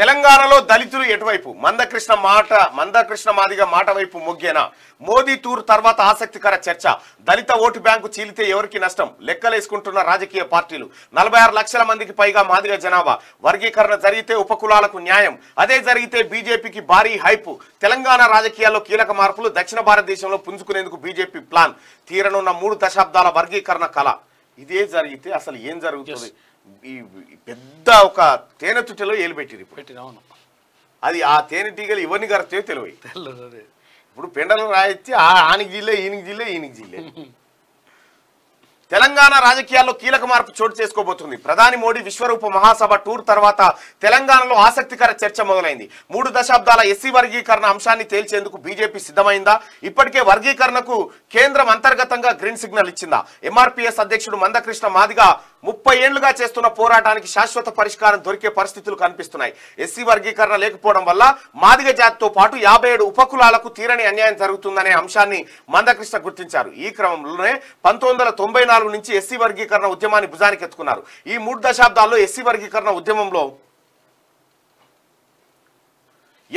తెలంగాణలో దళితులు ఎటువైపు? మందకృష్ణ మాట మందకృష్ణ మాదిగ మాట వైపు మొగ్గేనా? మోదీ టూర్ తర్వాత ఆసక్తికర చర్చ. దళిత ఓటు బ్యాంకు చీలితే ఎవరికి నష్టం? లెక్కలేసుకుంటున్న రాజకీయ పార్టీలు. నలభై ఆరు లక్షల మందికి పైగా మాదిగ జనాభా. వర్గీకరణ జరిగితే ఉపకులాలకు న్యాయం. అదే జరిగితే బీజేపీకి భారీ హైపు. తెలంగాణ రాజకీయాల్లో కీలక మార్పులు దక్షిణ భారతదేశంలో పుంజుకునేందుకు బీజేపీ ప్లాన్. తీరనున్న మూడు దశాబ్దాల వర్గీకరణ కళ ఇదే జరిగితే అసలు ఏం జరుగుతుంది? ఈ పెద్ద ఒక తేనె తుట్టెలో ఏలుపెట్టిరు ఇప్పుడు. పెట్టిన అవును. అది ఆ తేనెటీగలు ఎవరిని గరతాయో తెలివి. ఇప్పుడు పెండలు రాయిచ్చి ఆ ఆనికి జిల్లే ఈనికి జిల్లే ఈనికి జిల్లే తెలంగాణ రాజకీయాల్లో కీలక మార్పు చోటు చేసుకోబోతుంది. ప్రధాని మోడీ విశ్వరూప మహాసభ టూర్ తర్వాత తెలంగాణలో ఆసక్తికర చర్చ మొదలైంది. మూడు దశాబ్దాల ఎస్సీ వర్గీకరణ అంశాన్ని తేల్చేందుకు బీజేపీ సిద్ధమైందా? ఇప్పటికే వర్గీకరణకు కేంద్రం అంతర్గతంగా గ్రీన్ సిగ్నల్ ఇచ్చిందా? ఎంఆర్పీఎస్ అధ్యక్షుడు మందకృష్ణ మాదిగా ముప్పై ఏళ్ళుగా చేస్తున్న పోరాటానికి శాశ్వత పరిష్కారం దొరికే పరిస్థితులు కనిపిస్తున్నాయి. ఎస్సీ వర్గీకరణ లేకపోవడం వల్ల మాదిగ జాతితో పాటు యాభై ఏడు ఉపకులాలకు తీరని అన్యాయం జరుగుతుందనే అంశాన్ని మందకృష్ణ గుర్తించారు. ఈ క్రమంలోనే పంతొమ్మిది తొంభై నాలుగు నుంచి ఎస్సీ వర్గీకరణ ఉద్యమాన్ని భుజానికి ఎత్తుకున్నారు ఈ మూడు దశాబ్దాల్లో ఎస్సీ వర్గీకరణ ఉద్యమంలో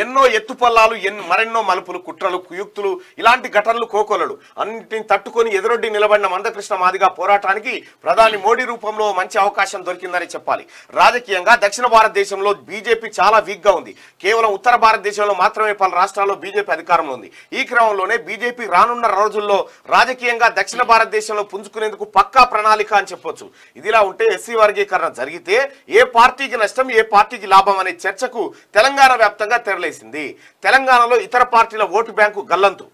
ఎన్నో ఎత్తుపల్లాలు ఎన్ మరెన్నో మలుపులు కుట్రలు కుయుక్తులు ఇలాంటి ఘటనలు కోకొలలు. అన్నింటిని తట్టుకొని ఎదురొడ్డి నిలబడిన మందకృష్ణ మాదిగా పోరాటానికి ప్రధాని మోడీ రూపంలో మంచి అవకాశం దొరికిందని చెప్పాలి. రాజకీయంగా దక్షిణ భారతదేశంలో బీజేపీ చాలా వీక్గా ఉంది. కేవలం ఉత్తర భారతదేశంలో మాత్రమే పలు రాష్ట్రాల్లో బీజేపీ అధికారంలో ఉంది. ఈ క్రమంలోనే బీజేపీ రానున్న రోజుల్లో రాజకీయంగా దక్షిణ భారతదేశంలో పుంజుకునేందుకు పక్కా ప్రణాళిక అని చెప్పొచ్చు. ఇదిలా ఉంటే ఎస్సీ వర్గీకరణ జరిగితే ఏ పార్టీకి నష్టం ఏ పార్టీకి లాభం అనే చర్చకు తెలంగాణ వ్యాప్తంగా తెరలేసింది తెలంగాణలో ఇతర పార్టీల ఓటు బ్యాంకు గల్లంతు.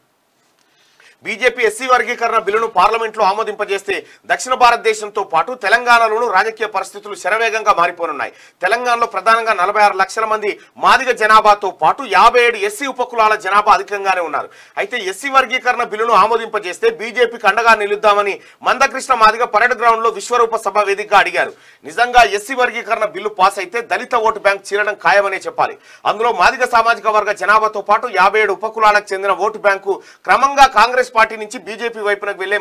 బీజేపీ ఎస్సీ వర్గీకరణ బిల్లును పార్లమెంట్లో ఆమోదింపజేస్తే దక్షిణ భారతదేశంతో పాటు తెలంగాణలోనూ రాజకీయ పరిస్థితులు శరవేగంగా మారిపోనున్నాయి. తెలంగాణలో ప్రధానంగా నలభై ఆరు లక్షల మంది మాదిగ జనాభాతో పాటు యాభై ఏడు ఎస్సీ ఉపకులాల జనాభా అధికంగానే ఉన్నారు. అయితే ఎస్సీ వర్గీకరణ బిల్లును ఆమోదింపజేస్తే బీజేపీకి అండగా నిలుద్దామని మందకృష్ణ మాదిగ పరేడ్ గ్రౌండ్లో విశ్వరూప సభ వేదికగా అడిగారు. నిజంగా ఎస్సీ వర్గీకరణ బిల్లు పాస్ అయితే దళిత ఓటు బ్యాంక్ చీరడం ఖాయమనే చెప్పాలి. అందులో మాదిగ సామాజిక వర్గ జనాభాతో పాటు యాభై ఏడు ఉపకులాలకు చెందిన ఓటు బ్యాంకు క్రమంగా కాంగ్రెస్ పార్టీ నుంచి బీజేపీ వైపునకు వెళ్ళే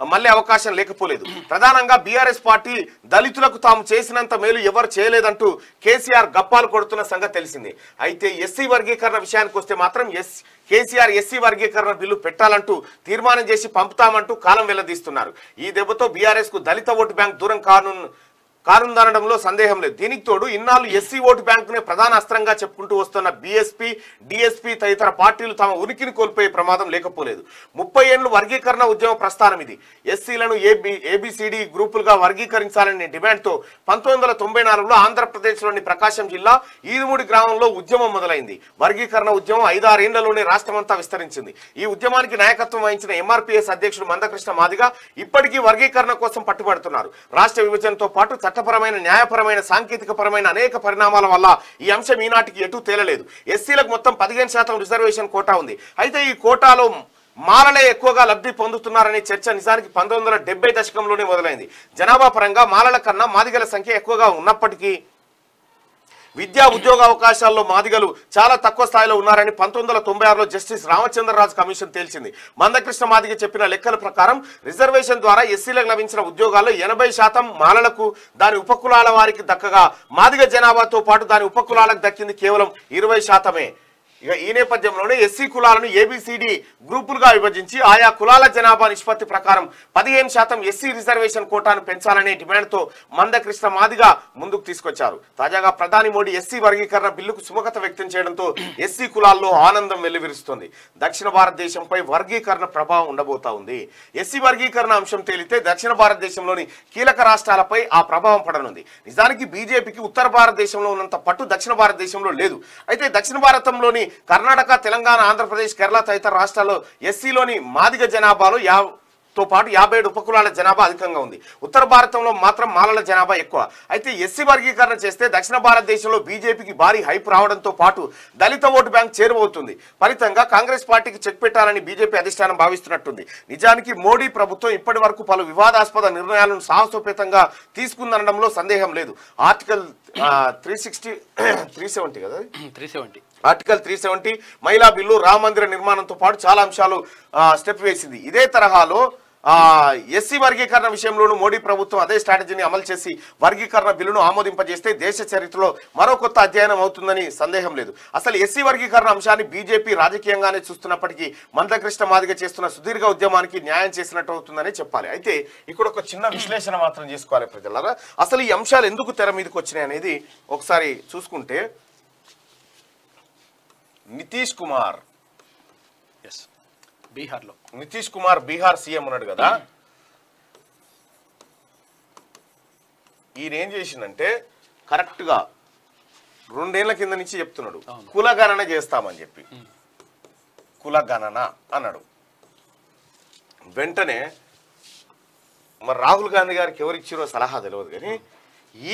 మళ్ళీ అవకాశం లేకపోలేదు. ప్రధానంగా బీఆర్ఎస్ పార్టీ దళితులకు తాము చేసినంత మేలు ఎవరు చేయలేదంటూ కేసీఆర్ గప్పాలు కొడుతున్న సంగతి తెలిసింది. అయితే ఎస్సీ వర్గీకరణ విషయానికి వస్తే మాత్రం ఎస్ కేసీఆర్ ఎస్సీ వర్గీకరణ బిల్లు పెట్టాలంటూ తీర్మానం చేసి పంపుతామంటూ కాలం వెల్లదీస్తున్నారు. ఈ దెబ్బతో బీఆర్ఎస్కు దళిత ఓటు బ్యాంక్ దూరం కాను కానుందనడంలో సందేహం లేదు. దీనికి తోడు ఇన్నాళ్ళు ఎస్సీ ఓటు బ్యాంకునే ప్రధాన అస్త్రంగా చెప్పుకుంటూ వస్తున్న బీఎస్పీ డిఎస్పీ తదితర పార్టీలు తమ ఉనికిని కోల్పోయే ప్రమాదం లేకపోలేదు. ముప్పై ఏళ్ళు వర్గీకరణ ఉద్యమ ప్రస్థానం ఇది. ఎస్సీలను ఏబి ఏబిసిడి గ్రూపులుగా వర్గీకరించాలనే డిమాండ్తో పంతొమ్మిది వందల తొంభై నాలుగులో ఆంధ్రప్రదేశ్లోని ప్రకాశం జిల్లా ఈదుమూడి గ్రామంలో ఉద్యమం మొదలైంది. వర్గీకరణ ఉద్యమం ఐదారేళ్ళలోనే రాష్ట్రమంతా విస్తరించింది. ఈ ఉద్యమానికి నాయకత్వం వహించిన ఎంఆర్పీఎస్ అధ్యక్షుడు మందకృష్ణ మాదిగా ఇప్పటికీ వర్గీకరణ కోసం పట్టుబడుతున్నారు. రాష్ట్ర విభజనతో పాటు చట్టపరమైన న్యాయపరమైన సాంకేతిక పరమైన అనేక పరిణామాల వల్ల ఈ అంశం ఈనాటికి ఎటూ తేలలేదు. ఎస్సీలకు మొత్తం పదిహేను శాతం రిజర్వేషన్ కోటా ఉంది. అయితే ఈ కోటాలో మాలలే ఎక్కువగా లబ్ధి పొందుతున్నారనే చర్చ నిజానికి పంతొమ్మిది వందల దశకంలోనే మొదలైంది. జనాభా పరంగా మాలల కన్నా మాదిగల సంఖ్య ఎక్కువగా ఉన్నప్పటికీ విద్యా ఉద్యోగ అవకాశాల్లో మాదిగలు చాలా తక్కువ స్థాయిలో ఉన్నారని పంతొమ్మిది వందల తొంభై ఆరులో జస్టిస్ రామచంద్రరాజు కమిషన్ తేల్చింది. మందకృష్ణ మాదిగ చెప్పిన లెక్కల ప్రకారం రిజర్వేషన్ ద్వారా ఎస్సీలకు లభించిన ఉద్యోగాల్లో ఎనభై శాతం మాలలకు దాని ఉపకులాల వారికి దక్కగా మాదిగ జనాభాతో పాటు దాని ఉపకులాలకు దక్కింది కేవలం ఇరవై శాతమే. ఇక ఈ నేపథ్యంలోనే ఎస్సీ కులాలను ఏబిసిడి గ్రూపులుగా విభజించి ఆయా కులాల జనాభా నిష్పత్తి ప్రకారం పదిహేను శాతం ఎస్సీ రిజర్వేషన్ కోటాను పెంచాలనే డిమాండ్తో మందకృష్ణ మాదిగా ముందుకు తీసుకొచ్చారు. తాజాగా ప్రధాని మోడీ ఎస్సీ వర్గీకరణ బిల్లుకు సుముఖత వ్యక్తం చేయడంతో ఎస్సీ కులాల్లో ఆనందం వెల్లువిరుస్తుంది. దక్షిణ భారతదేశంపై వర్గీకరణ ప్రభావం ఉండబోతా ఉంది. ఎస్సీ వర్గీకరణ అంశం తేలితే దక్షిణ భారతదేశంలోని కీలక రాష్ట్రాలపై ఆ ప్రభావం పడనుంది. నిజానికి బీజేపీకి ఉత్తర భారతదేశంలో ఉన్నంత పట్టు దక్షిణ భారతదేశంలో లేదు. అయితే దక్షిణ భారతంలోని కర్ణాటక తెలంగాణ ఆంధ్రప్రదేశ్ కేరళ తదితర రాష్ట్రాల్లో ఎస్సీలోని మాదిగ జనాభాలో యా తో పాటు యాభై ఏడు ఉపకులాల జనాభా అధికంగా ఉంది. ఉత్తర భారతంలో మాత్రం మాలల జనాభా ఎక్కువ. అయితే ఎస్సీ వర్గీకరణ చేస్తే దక్షిణ భారతదేశంలో బీజేపీకి భారీ హైప్ రావడంతో పాటు దళిత ఓటు బ్యాంక్ చేరువవుతుంది. ఫలితంగా కాంగ్రెస్ పార్టీకి చెక్ పెట్టాలని బీజేపీ అధిష్టానం భావిస్తున్నట్టుంది. నిజానికి మోడీ ప్రభుత్వం ఇప్పటి వరకు పలు వివాదాస్పద నిర్ణయాలను సాహసోపేతంగా తీసుకుందనడంలో సందేహం లేదు. Article three sixty three seventy కదా three seventy. Article three seventy మహిళా బిల్లు రామ మందిర నిర్మాణంతో పాటు చాలా అంశాలు స్టెప్ వేసింది. ఇదే తరహాలో ఎస్సీ వర్గీకరణ విషయంలోనూ మోడీ ప్రభుత్వం అదే స్ట్రాటజీని అమలు చేసి వర్గీకరణ బిల్లును ఆమోదింపజేస్తే దేశ చరిత్రలో మరో కొత్త అధ్యయనం అవుతుందని సందేహం లేదు. అసలు ఎస్సీ వర్గీకరణ అంశాన్ని బీజేపీ రాజకీయంగానే చూస్తున్నప్పటికీ మందకృష్ణ మాదిగ చేస్తున్న సుదీర్ఘ ఉద్యమానికి న్యాయం చేసినట్టు అవుతుందని చెప్పాలి. అయితే ఇక్కడ ఒక చిన్న విశ్లేషణ మాత్రం చేసుకోవాలి ప్రజలారా. అసలు ఈ అంశాలు ఎందుకు తెర మీదకి వచ్చినాయి అనేది ఒకసారి చూసుకుంటే నితీష్ కుమార్. ఎస్ బీహార్లో. నితీష్ కుమార్ బీహార్ సీఎం ఉన్నాడు కదా. ఈయన ఏం చేసిందంటే కరెక్ట్గా రెండేళ్ళ కింద నుంచి చెప్తున్నాడు. కులగణన చేస్తామని చెప్పి. కులగణన అన్నాడు. వెంటనే మరి రాహుల్ గాంధీ గారికి ఎవరు ఇచ్చిరో సలహా తెలియదు కానీ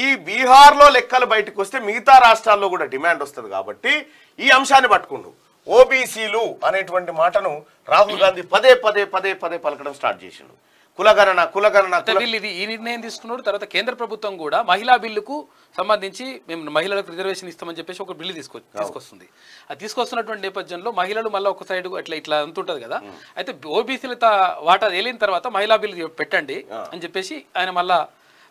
ఈ బీహార్లో లెక్కలు బయటకు వస్తే మిగతా రాష్ట్రాల్లో కూడా డిమాండ్ వస్తుంది కాబట్టి ఈ అంశాన్ని పట్టుకుండు. ఓబీసీలు అనేటువంటి మాటను రాహుల్ గాంధీ పదే పదే పదే పదే పలకడం స్టార్ట్ చేసిండు. కులగణన కులగణన ఇది ఈ నిర్ణయం తీసుకున్నారు తర్వాత కేంద్ర ప్రభుత్వం కూడా మహిళా బిల్లుకు సంబంధించి మేము మహిళలకు రిజర్వేషన్ ఇస్తామని చెప్పేసి ఒక బిల్లు తీసుకొ తీసుకొస్తుంది. అది తీసుకొస్తున్నటువంటి నేపథ్యంలో మహిళలు మళ్ళీ ఒక సైడ్ అట్లా ఇట్లా అంతుంటది కదా. అయితే ఓబీసీల వాటా తేలిన తర్వాత మహిళా బిల్లు పెట్టండి అని చెప్పేసి ఆయన మళ్ళా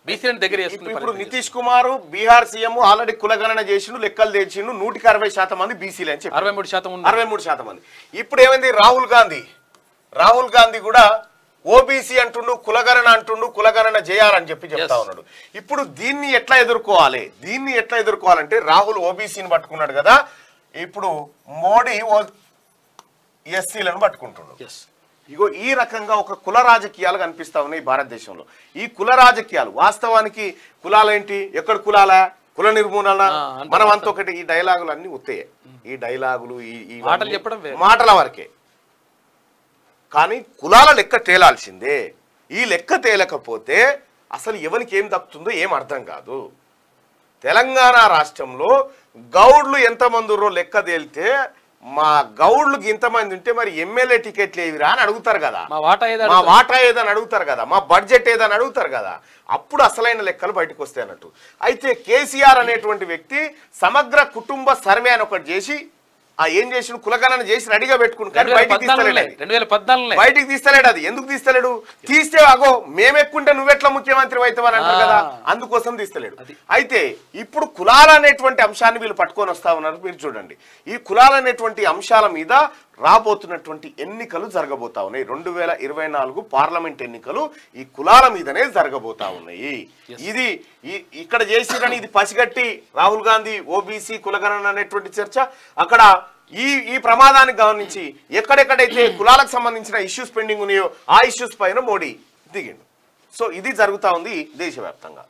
బీసీలను దగ్గర ఇప్పుడు. నితీష్ కుమార్ బీహార్ సీఎం ఆల్రెడీ కులగణన చేసిండు లెక్కలు తెచ్చిండు నూటికి అరవై శాతం మంది బీసీలే అని చెప్పి అరవై మూడు శాతం అరవై మూడు శాతం మంది. ఇప్పుడు ఏమైంది? రాహుల్ గాంధీ. రాహుల్ గాంధీ కూడా ఓబీసీ అంటుండు కులగణన అంటుండు కులగణన చేయాలని చెప్పి చెప్తా. ఉన్నాడు. ఇప్పుడు దీన్ని ఎట్లా ఎదుర్కోవాలి? దీన్ని ఎట్లా ఎదుర్కోవాలంటే రాహుల్ ఓబీసీని పట్టుకున్నాడు కదా. ఇప్పుడు మోడీ ఎస్సీలను పట్టుకుంటుండు. ఎస్ ఇగో ఈ రకంగా ఒక కుల రాజకీయాలు కనిపిస్తా ఉన్నాయి భారతదేశంలో. ఈ కుల రాజకీయాలు వాస్తవానికి కులాలేంటి ఎక్కడ కులాలా? కుల నిర్మూలన? మనం అంత ఒకటి ఈ డైలాగులు అన్ని ఉత్తాయి ఈ డైలాగులు ఈ మాటలు చెప్పడం. మాటల వరకే. కానీ కులాల లెక్క తేలాల్సిందే. ఈ లెక్క తేలకపోతే అసలు ఎవరికి ఏం దక్కుతుందో ఏం అర్థం కాదు. తెలంగాణ రాష్ట్రంలో గౌడ్లు ఎంతమంది లెక్క తేలితే మా గౌడ్లకు ఇంతమంది ఉంటే మరి ఎమ్మెల్యే టికెట్లు ఏవిరా అని అడుగుతారు కదా. మా వాటా ఏదో మా వాటా ఏదని అడుగుతారు కదా. మా బడ్జెట్ ఏదని అడుగుతారు కదా. అప్పుడు అసలైన లెక్కలు బయటకు వస్తాయి అన్నట్టు. అయితే కేసీఆర్ అనేటువంటి వ్యక్తి సమగ్ర కుటుంబ సర్వే అని ఒకటి చేసి ఆ ఏం చేసిన కులగణన చేసి రెడీగా వేల బయటికి తీస్తలేడు బయటికి తీస్తలేడు అది. ఎందుకు తీస్తలేడు? తీస్తే అగో మేమెక్కుంటే నువ్వెట్లా ముఖ్యమంత్రి అవుతావని అంటారు కదా. అందుకోసం తీస్తలేడు. అయితే ఇప్పుడు కులాలు అనేటువంటి అంశాన్ని వీళ్ళు పట్టుకొని వస్తా ఉన్నారు. మీరు చూడండి. ఈ కులాలు అనేటువంటి అంశాల మీద రాబోతున్నటువంటి ఎన్నికలు జరగబోతా ఉన్నాయి. రెండు వేల ఇరవై నాలుగు పార్లమెంట్ ఎన్నికలు ఈ కులాల మీదనే జరగబోతా ఉన్నాయి. ఇది ఇక్కడ చేసిరని ఇది పసిగట్టి రాహుల్ గాంధీ ఓబీసీ కులగణన అనేటువంటి చర్చ. అక్కడ ఈ ఈ ప్రమాదాన్ని గమనించి ఎక్కడెక్కడైతే కులాలకు సంబంధించిన ఇష్యూస్ పెండింగ్ ఉన్నాయో ఆ ఇష్యూస్ పైన మోడీ దిగిండు. సో ఇది జరుగుతా ఉంది దేశవ్యాప్తంగా.